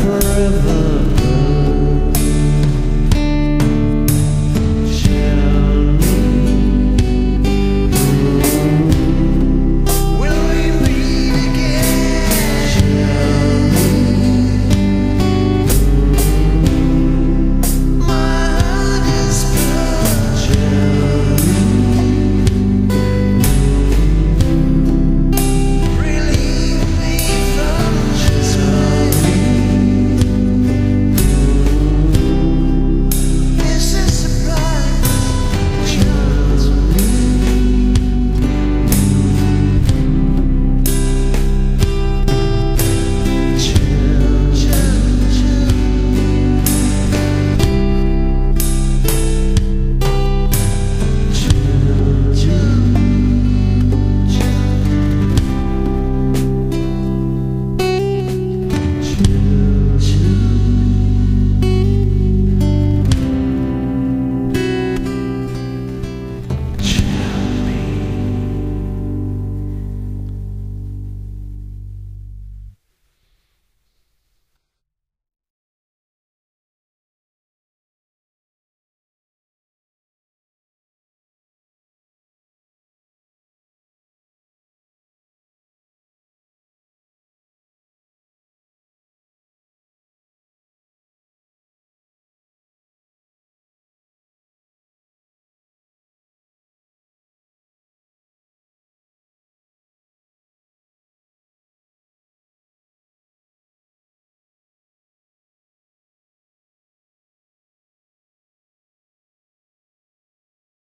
forever.